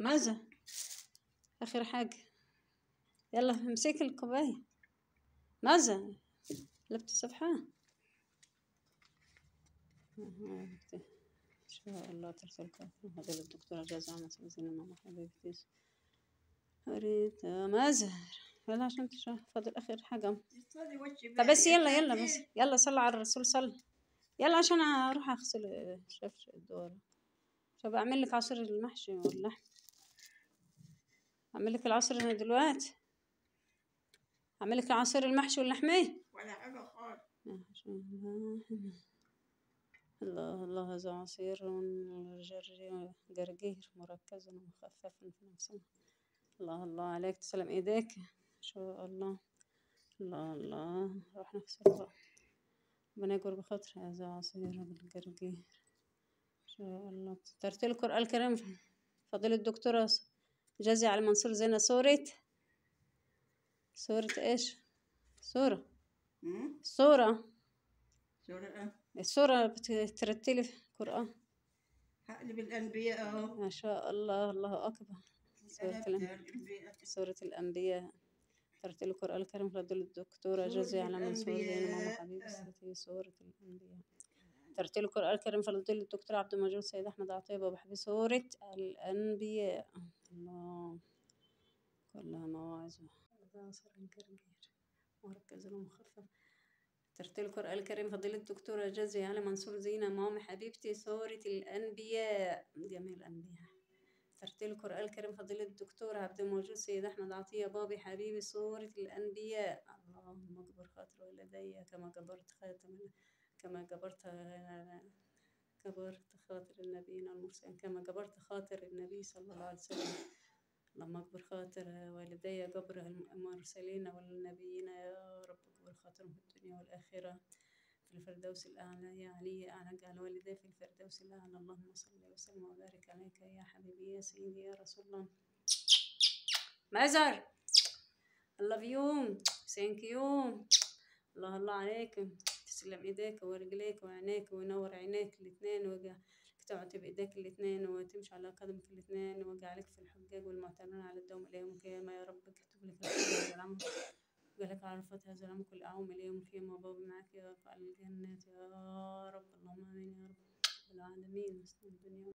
ماذا؟ آخر حاجة. يلا امسكي الكوباية. ماذا؟ قلبت الصفحة شاء الله ترسلك هذا الدكتورة جازة عمل سنة ماما حبيبتي أريد. ماذا؟ يلا عشان تشرح. فاضل آخر حاجة. طب بس. يلا يلا بس. يلا صلى على الرسول صلى يلا عشان أروح أغسل شفش الدورة طب أعمل لك عصير المحشي واللحم أعمل لك العصير هنا دلوقتي أعمل لك عصير المحشي واللحمية ولا حاجة خالص. الله الله هذا عصير جرجير جرجير مركز ومخفف في نفسه. الله الله عليك. تسلم إيديك. إن شاء الله. الله الله. روح نغسل بقى. ربنا يجبر بخاطر هذا عصير بالجرجير إن شاء الله. ترتيل القرآن الكريم. فضيلة الدكتورة جازي على منصور زينة. صورة. صورة إيش؟ صورة؟ صورة. سورة إيه؟ الصورة بترتلي في القرآن. هقلب الأنبياء أهو. ما شاء الله الله أكبر. سورة الأنبياء. سورة الأنبياء. ترتيل القرآن الكريم. فضيلة الدكتورة جازي على منصور زينة. ماما. حبيبي سورة الأنبياء. ترتيل القرآن الكريم فضيلة الدكتور عبد المجيد سيد أحمد عطية حبيبي سورة الأنبياء. الله كلها مواعظ عصر الجرجير مركز ومخفف. ترتيل القرآن الكريم فضيلة الدكتورة جازي على منصور زينة مامي حبيبتي سورة الأنبياء. جميع الأنبياء. ترتيل القرآن الكريم فضيلة الدكتور عبد الموجود سيد أحمد عطية بابي حبيبي سورة الأنبياء. اللهم اجبر خاطر والدي كما جبرت خاتم كما جبرت جبرت خاطر النبيين المرسلين كما جبرت خاطر النبي صلى الله عليه وسلم. اللهم اجبر خاطر والدي جبر المرسلين والنبيين يا رب اجبر خاطرهم في الدنيا والآخرة. في الفردوس الأعلى يا علي أعلى اجعل والدي في الفردوس الأعلى. اللهم صل وسلم وبارك عليك يا حبيبي يا سيدي يا رسول الله. مازر I love you. Thank you. الله الله عليك. تسلم إيديك ورجليك وعينيك وينور عينيك الاتنين ويجعلك تعطي بإيديك الاتنين وتمشي على قدمك الاتنين ويجعلك في الحجاج والمعتمرين على الدوم إلى يوم القيامة. يا رب اكتب لك هذا العمر وجعلك عرفت هذا العمر كل أعوم إلى يوم القيامة وباب معك يا رب على الجنات يا رب اللهم آمين. يا رب العالمين. الدنيا